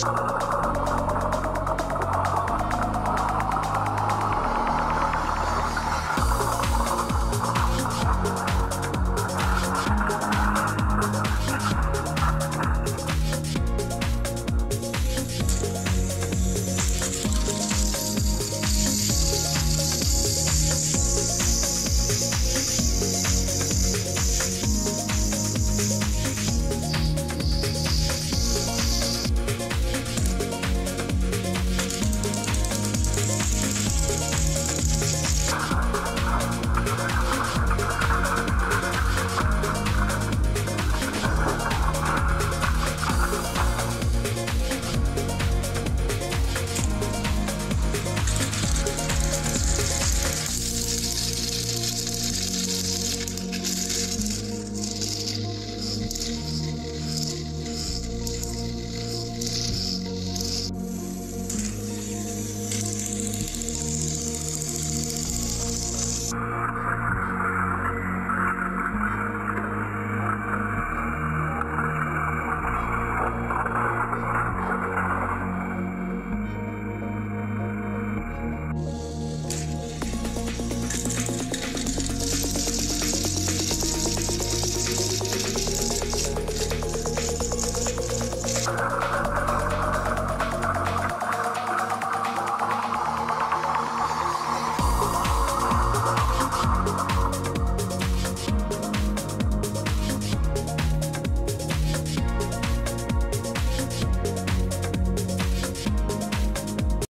Podcast.